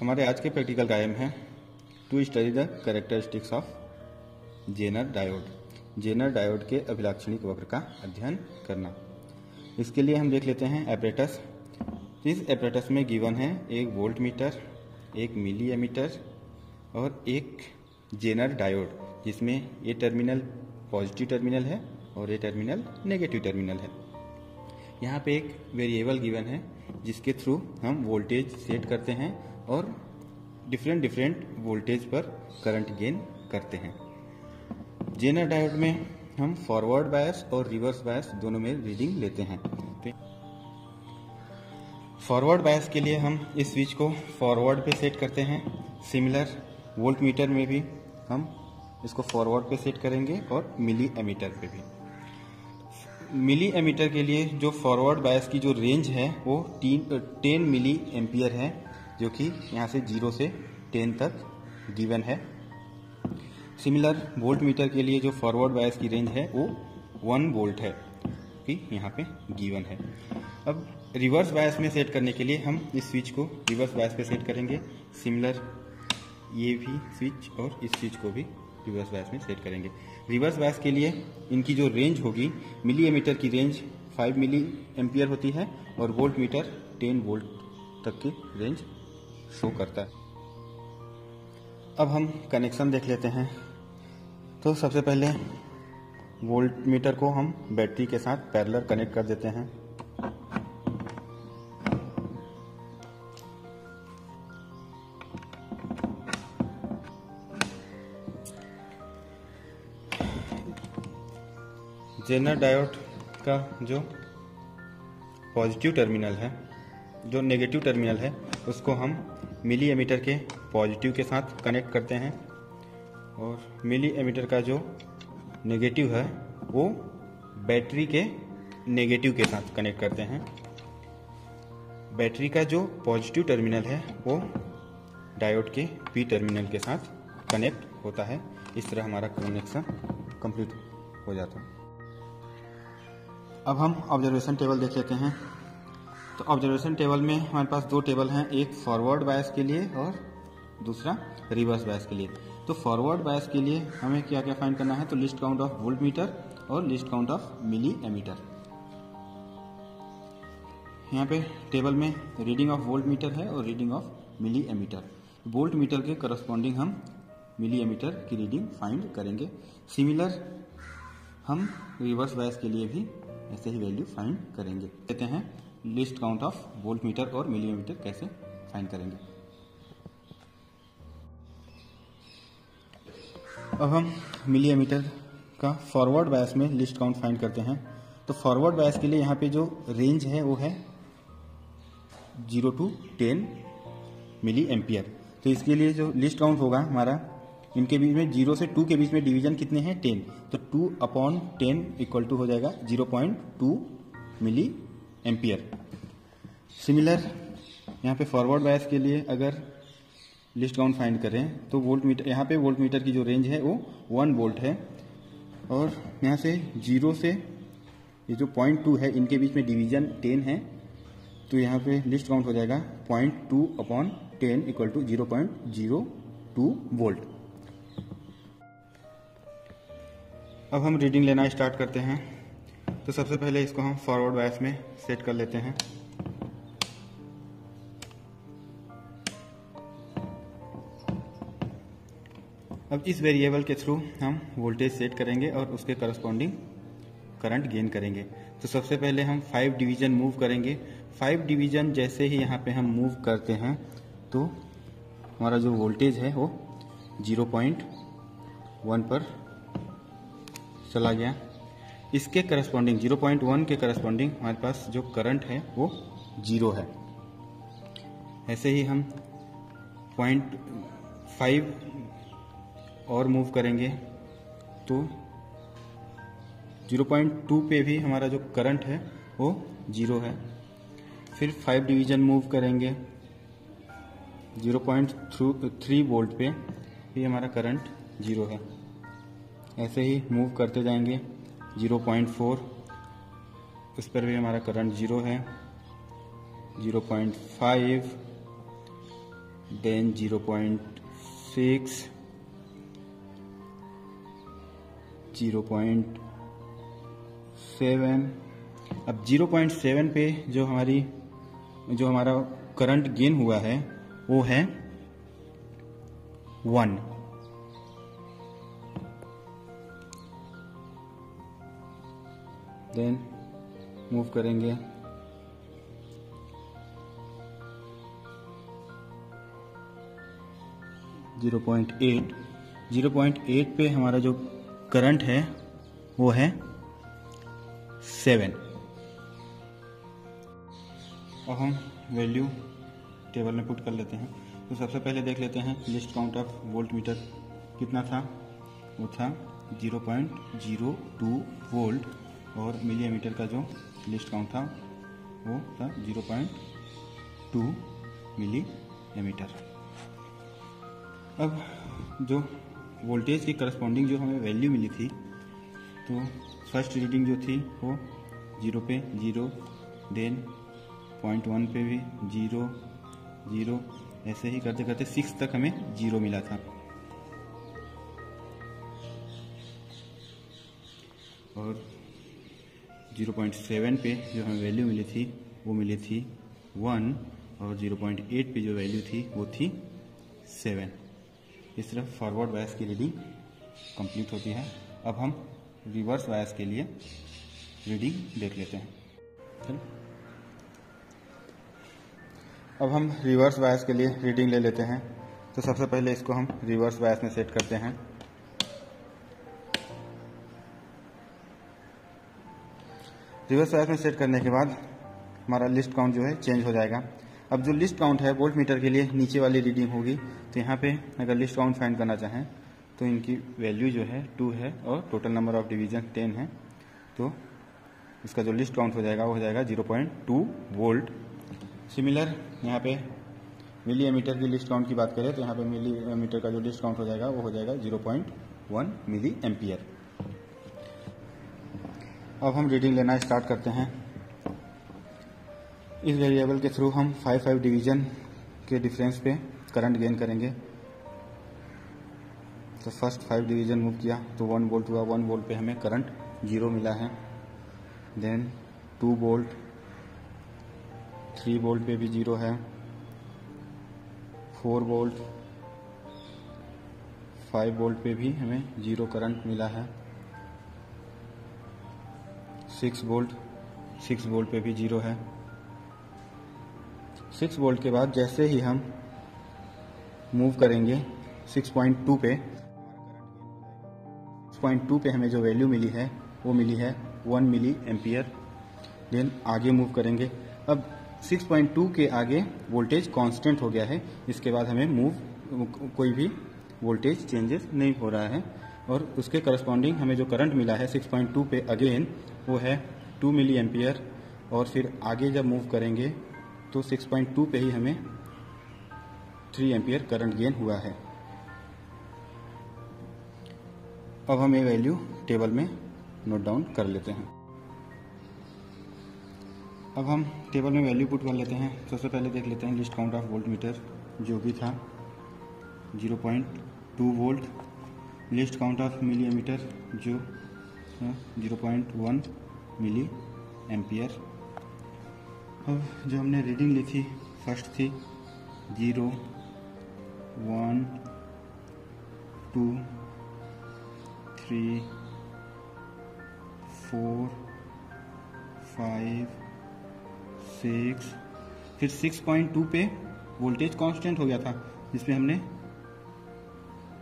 हमारे आज के प्रैक्टिकल का एम है to study the characteristics of zener diode zener diode के अभिलाक्षणिक वक्र का अध्ययन करना। इसके लिए हम देख लेते हैं एपरेटस इस एपरेटस में गिवन है एक वोल्ट मीटर एक मिली एमीटर और एक जेनर डायोड जिसमें ये टर्मिनल पॉजिटिव टर्मिनल है और ये टर्मिनल नेगेटिव टर्मिनल है। यहाँ पे एक वेरिएबल गिवन है, जिसके थ्रू हम वोल्टेज सेट करते हैं और डिफरेंट डिफरेंट वोल्टेज पर करंट गेन करते हैं। जेनर डायोड में हम फॉरवर्ड बायस और रिवर्स बायस दोनों में रीडिंग लेते हैं। फॉरवर्ड बायस के लिए हम इस स्विच को फॉरवर्ड पे सेट करते हैं। सिमिलर वोल्ट मीटर में भी हम इसको फॉरवर्ड पे सेट करेंगे और मिली एमीटर पे भी। मिली एमीटर के लिए जो फॉरवर्ड बायस की जो रेंज है, वो टेन मिली एम्पियर है। जो कि यहाँ से ज़ीरो से टेन तक गिवन है। सिमिलर वोल्ट मीटर के लिए जो फॉरवर्ड बायस की रेंज है, वो वन वोल्ट है कि यहाँ पे गिवन है। अब रिवर्स बायस में सेट करने के लिए हम इस स्विच को रिवर्स बायस पे सेट करेंगे। सिमिलर ये भी स्विच और इस स्विच को भी रिवर्स बायस में सेट करेंगे। रिवर्स बायस के लिए इनकी जो रेंज होगी मिली एमीटर की रेंज 5 मिली एम्पियर होती है और वोल्ट मीटर 10 वोल्ट तक की रेंज शो करता है। अब हम कनेक्शन देख लेते हैं। तो सबसे पहले वोल्ट मीटर को हम बैटरी के साथ पैरेलल कनेक्ट कर देते हैं। जेनर डायोड का जो पॉजिटिव टर्मिनल है, जो नेगेटिव टर्मिनल है उसको हम मिली एमीटर के पॉजिटिव के साथ कनेक्ट करते हैं। और मिली एमीटर का जो नेगेटिव है, वो बैटरी के नेगेटिव के साथ कनेक्ट करते हैं। बैटरी का जो पॉजिटिव टर्मिनल है, वो डायोड के पी टर्मिनल के साथ कनेक्ट होता है। इस तरह हमारा कनेक्शन कंप्लीट हो जाता है। अब हम ऑब्जर्वेशन टेबल देख लेते हैं। तो ऑब्जर्वेशन टेबल में हमारे पास दो टेबल हैं, एक फॉरवर्ड बायस के लिए और दूसरा रिवर्स बायस के लिए। तो फॉरवर्ड बायस के लिए हमें क्या क्या फाइंड करना है? तो least count of volt meter और least count of milli ammeter यहाँ पे टेबल में रीडिंग ऑफ़ वोल्ट मीटर है और reading of milli ammeter volt meter के करस्पॉन्डिंग हम मिली एमीटर की रीडिंग फाइंड करेंगे। सिमिलर हम रिवर्स बायस के लिए भी ऐसे ही वैल्यू फाइंड करेंगे। कहते हैं। Least count of volt meter और मिलीमीटर कैसे फाइंड करेंगे? अब हम मिलीमीटर का फॉरवर्ड बायस में लिस्ट काउंट फाइंड करते हैं। तो फॉरवर्ड बायस के लिए यहाँ पे जो रेंज है, वो है zero to ten milli ampere तो इसके लिए जो लिस्ट काउंट होगा हमारा, इनके बीच में ज़ीरो से टू के बीच में डिवीज़न कितने हैं? टेन तो two upon ten equal to हो जाएगा zero point two milli ampere. Similar यहाँ पे फॉरवर्ड बायस के लिए अगर लिस्ट काउंट फाइंड करें तो वोल्ट मीटर यहाँ पे वोल्ट मीटर की जो रेंज है वो वन वोल्ट है। और यहाँ से ज़ीरो से ये जो पॉइंट टू है, इनके बीच में डिवीज़न टेन है तो यहाँ पे लिस्ट काउंट हो जाएगा point two upon ten equal to zero point zero two volt अब हम रीडिंग लेना स्टार्ट करते हैं। तो सबसे पहले इसको हम फॉरवर्ड बायस में सेट कर लेते हैं। अब इस वेरिएबल के थ्रू हम वोल्टेज सेट करेंगे और उसके करस्पॉन्डिंग करंट गेन करेंगे। तो सबसे पहले हम फाइव डिवीज़न मूव करेंगे। फाइव डिवीज़न जैसे ही यहाँ पे हम मूव करते हैं तो हमारा जो वोल्टेज है वो ज़ीरो पॉइंट वन पर चला गया। इसके करस्पॉन्डिंग 0.1 के करस्पॉन्डिंग हमारे पास जो करंट है, वो ज़ीरो है। ऐसे ही हम पॉइंट फाइव और मूव करेंगे तो 0.2 पे भी हमारा जो करंट है, वो ज़ीरो है। फिर फाइव डिवीज़न मूव करेंगे 0.3 वोल्ट पे भी हमारा करंट ज़ीरो है। ऐसे ही मूव करते जाएँगे। 0.4 उस पर भी हमारा करंट ज़ीरो है। 0.5 then zero point six, zero point seven. अब ज़ीरो पॉइंट सेवन पे जो हमारी, जो हमारा करंट गेन हुआ है, वो है वन। देन मूव करेंगे। Zero point eight zero point eight पे हमारा जो करंट है, वो है सेवन अब हम वैल्यू टेबल में पुट कर लेते हैं। तो सबसे पहले देख लेते हैं least count of volt meter कितना था? वो था zero point zero two volt और मिली एमीटर का जो लिस्ट काउंट था, वो था ज़ीरो पॉइंट टू मिली अब जो वोल्टेज की करस्पॉन्डिंग जो हमें वैल्यू मिली थी तो फ़र्स्ट रीडिंग जो थी, वो ज़ीरो पे ज़ीरो देन पॉइंट वन पे भी ज़ीरो ज़ीरो ऐसे ही करते करते सिक्स तक हमें ज़ीरो मिला था। और 0.7 पे जो हमें वैल्यू मिली थी, वो मिली थी वन और 0.8 पे जो वैल्यू थी, वो थी सेवन। इस तरह फॉरवर्ड वायस की रीडिंग कंप्लीट होती है। अब हम रिवर्स वायस के लिए रीडिंग देख लेते हैं। चल अब हम रिवर्स बायस के लिए रीडिंग ले लेते हैं। तो सबसे पहले इसको हम रिवर्स बायस में सेट करते हैं। रिवर्स बायस में सेट करने के बाद हमारा लिस्ट काउंट जो है चेंज हो जाएगा। अब जो लिस्ट काउंट है वोल्ट मीटर के लिए नीचे वाली रीडिंग होगी। तो यहाँ पे अगर लिस्ट काउंट फाइंड करना चाहें तो इनकी वैल्यू जो है टू है और total number of division ten है। तो इसका जो लिस्ट काउंट हो जाएगा, वो हो जाएगा zero point two volt similar यहाँ पे मिली एमीटर की लिस्ट काउंट की बात करें तो यहाँ पे मिली एमीटर का जो लिस्ट काउंट हो जाएगा, वो हो जाएगा zero point one milli ampere अब हम रीडिंग लेना स्टार्ट करते हैं। इस वेरिएबल के थ्रू हम फाइव फाइव डिवीज़न के डिफरेंस पे करंट गेन करेंगे। तो फ़र्स्ट फाइव डिवीज़न मूव किया तो वन वोल्ट हुआ वन वोल्ट पे हमें करंट ज़ीरो मिला है। Then two volt three volt पे भी ज़ीरो है। फोर वोल्ट फाइव वोल्ट पे भी हमें ज़ीरो करंट मिला है। सिक्स वोल्ट सिक्स वोल्ट पे भी ज़ीरो है। सिक्स वोल्ट के बाद जैसे ही हम मूव करेंगे, सिक्स पॉइंट टू पे, सिक्स पॉइंट टू पे हमें जो वैल्यू मिली है, वो मिली है वन मिली एम्पियर। देन आगे मूव करेंगे। अब 6.2 के आगे वोल्टेज कांस्टेंट हो गया है। इसके बाद हमें मूव कोई भी वोल्टेज चेंजेस नहीं हो रहा है। और उसके करस्पॉन्डिंग हमें जो करंट मिला है 6.2 पे अगेन वो है 2 मिली एम्पियर और फिर आगे जब मूव करेंगे तो 6.2 पे ही हमें 3 एम्पियर करंट गेन हुआ है। अब हम ये वैल्यू टेबल में नोट डाउन कर लेते हैं। अब हम टेबल में वैल्यू पुट कर लेते हैं। सबसे पहले देख लेते हैं least count of volt meter जो भी था 0.2 volt least count of milli ammeter जो zero point one milli ampere. अब जो हमने रीडिंग ली थी फ़र्स्ट थी zero one two three four five six. फिर सिक्स पॉइंट टू पे वोल्टेज कांस्टेंट हो गया था, जिसमें हमने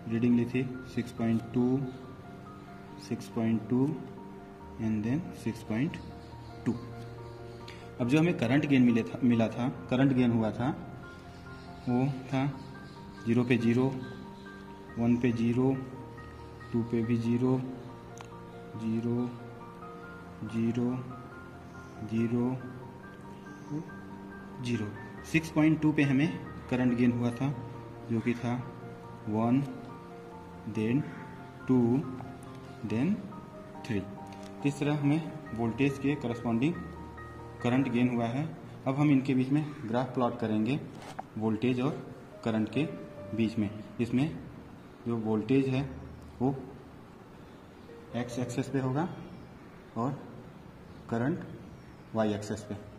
रीडिंग ली थी six point two six point two and then six point two अब जो हमें करंट गेन मिले था, मिला था करंट गेन हुआ था, वो था ज़ीरो पे ज़ीरो वन पे ज़ीरो टू पे भी zero zero zero zero zero six point two पे हमें करंट गेन हुआ था, जो कि था one then two then three इस तरह हमें वोल्टेज के करस्पॉन्डिंग करंट गेन हुआ है। अब हम इनके बीच में ग्राफ प्लॉट करेंगे वोल्टेज और करंट के बीच में। इसमें जो वोल्टेज है, वो एक्स एक्सेस पे होगा और करंट वाई एक्सेस पे।